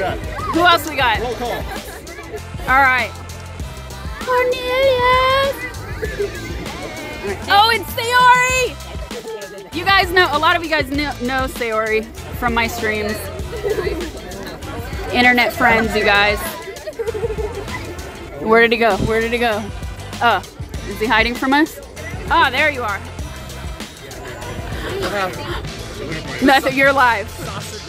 face. Who else we got? Roll call. All right. Cornelius. Oh, it's Saori. You guys know, a lot of you guys know, know Saori from my streams. Internet friends, you guys. Where did he go? Where did he go? Oh, is he hiding from us? Ah, there you are. Nothing, you're live.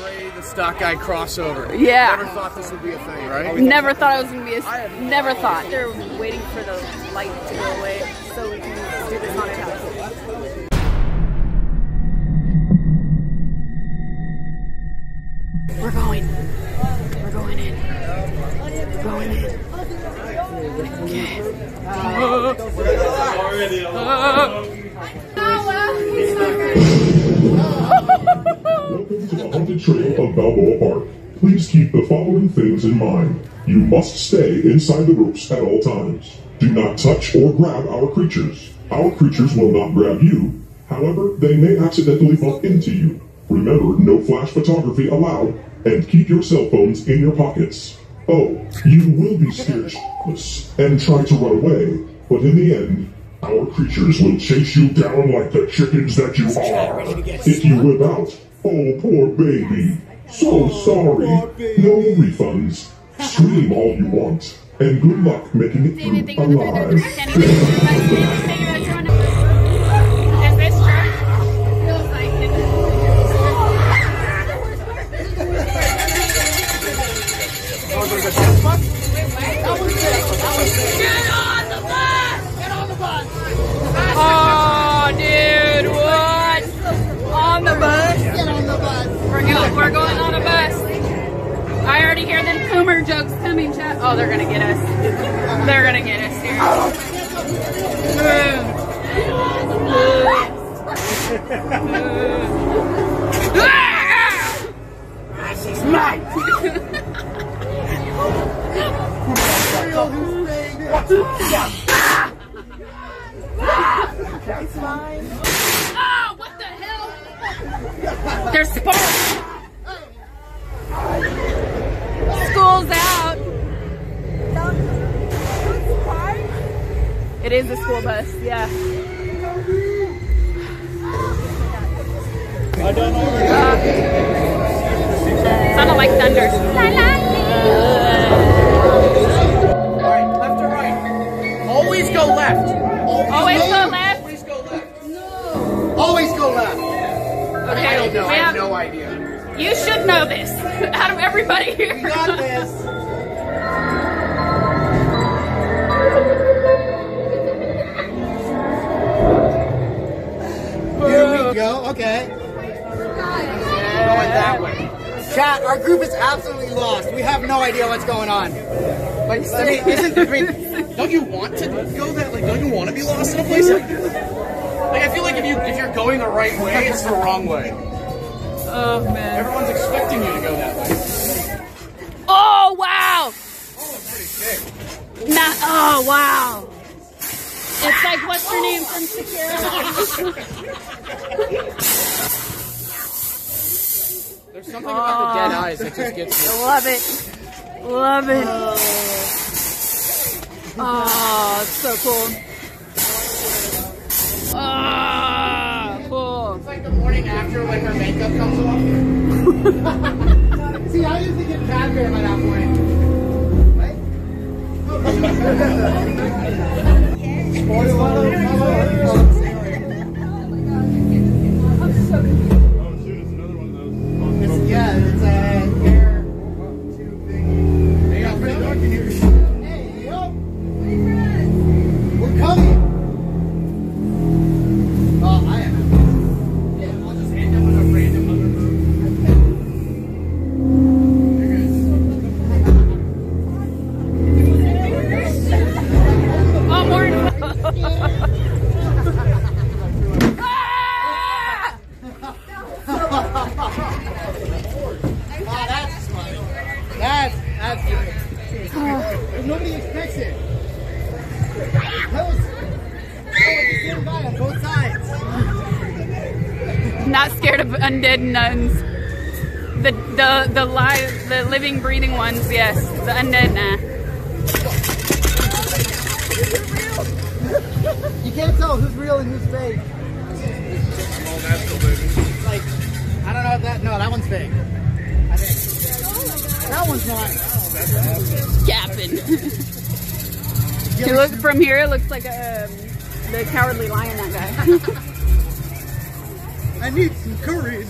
Sasha Grey, the stock guy crossover. Yeah. Never thought this would be a thing, right? Never thought I was gonna be a. Never thought. They're waiting for the light to go away so we can do this haunted house. We're going. We're going in. We're going in. Okay. Welcome trail of Balboa Park. Please keep the following things in mind. You must stay inside the ropes at all times. Do not touch or grab our creatures. Our creatures will not grab you. However, they may accidentally bump into you. Remember, no flash photography allowed, and keep your cell phones in your pockets. Oh, you will be scared and try to run away, but in the end, our creatures will chase you down like the chickens that you are. If you whip out, oh poor baby, so sorry, no refunds. Scream all you want, and good luck making it through. Alive. We're going, on a bus. I already hear them Coomer jokes coming, chat. Oh, they're gonna get us. They're gonna get us here. Oh, what the hell? There's sparks. Out. It is a school bus, yeah. I don't know. Sounded like thunder. Know this. Out of everybody here. We got this. Here we go. Okay. Going that way. Chat, our group is absolutely lost. We have no idea what's going on. Like, I mean, isn't I mean, Don't you want to go that? Like, don't you want to be lost in a place like this? Like, I feel like if you if you're going the right way, it's the wrong way. Oh man. Everyone's expecting you to go that way. Oh wow. Not. Oh wow. It's like what's her name from Shakira? There's something about the dead eyes that just gets me. Love it. Love it. Oh, it's so cool. Ah, morning after when her makeup comes off. see, I used to get cat hair by that point. Yeah, undead nuns. The the the live the living breathing ones, yes. The undead nah. You can't tell who's real and who's fake. Like, I don't know if that. No, that one's fake. I think. That one's not. Capping. you look from here it looks like a um, the cowardly lion that guy. I need some courage.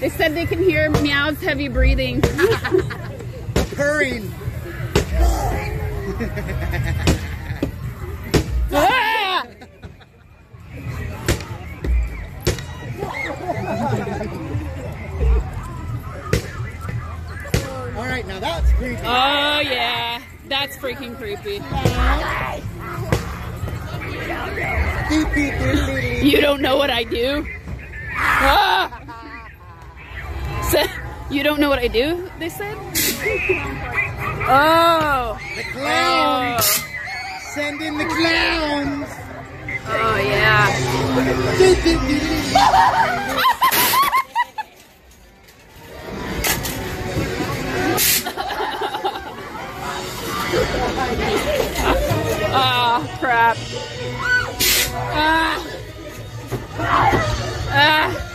they said they can hear Meow's heavy breathing. Purring. Ah! All right, now that's creepy. Oh yeah, that's freaking creepy. You don't know what I do? Ah! So, you don't know what I do? They said. Oh. The clowns. Oh, Send in the clowns. oh yeah. Beep. Oh crap. Ah. Ah.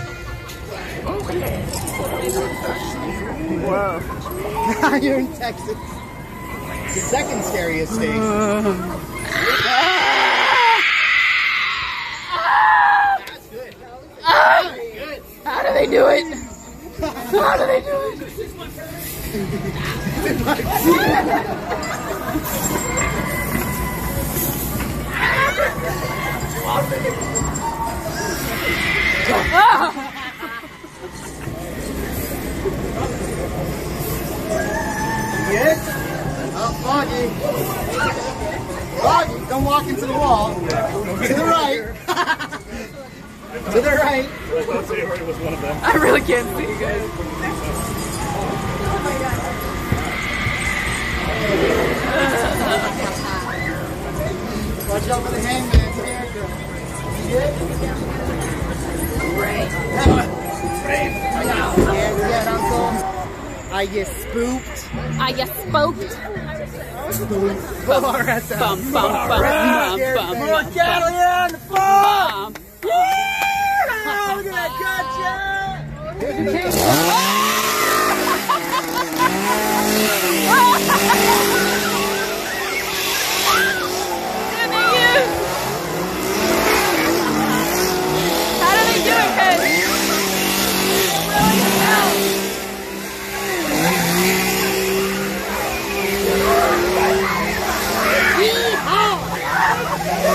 Now you're in Texas. The second scariest state. That's good. How do they do it? How do they do it? Yes? Oh, Foggy. Foggy, don't walk into the wall. To the right. to the right. I really can't see you guys. Watch out for the hangman's I get spooked. I get. Bum, RSL. Bum, bum, bum, bum, Scared bum, thing. bum, More bum, cattle here on the farm. bum. Oh, look at that, gotcha they use? How do they do it, guys? Really hell.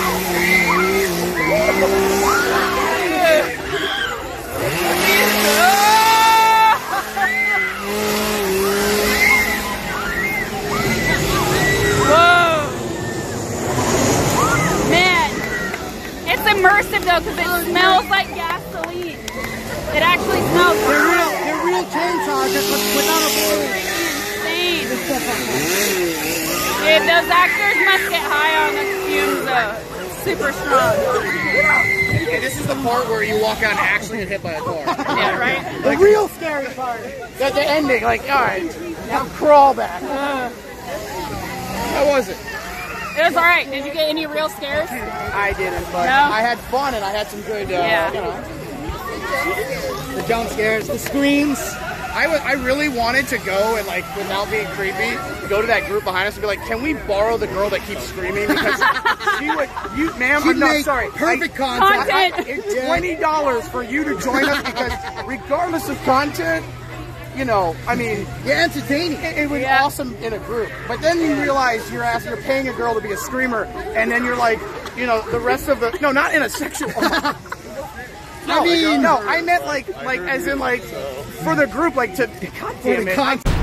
Whoa! Man, it's immersive though because it smells like gasoline. It actually smells They're real, they're real chainsaws just with- without a blade. insane. Dude, those actors must get high on the fumes though. Super strong. Okay, this is the part where you walk out and actually get hit by a car. Yeah, right? The real scary part. That's the ending. Like, all right, now crawl back. How was it? It was alright. Did you get any real scares? I didn't, but No? I had fun and I had some good. Uh, Yeah. You know, The jump scares, the screams. I wa- I really wanted to go and like without being creepy, go to that group behind us and be like, "Can we borrow the girl that keeps screaming?" Because she would, you, ma'am, She'd I'm not sorry. perfect I- content. Content. I- it's twenty dollars for you to join us because regardless of content, you know, I mean, You're entertaining. it, it was Yeah. awesome in a group. But then you realize you're asking, you're paying a girl to be a screamer, and then you're like, you know, the rest of the no, not in a sexual. No, I mean- no, I meant like, like as in like for the group, like to. God damn it.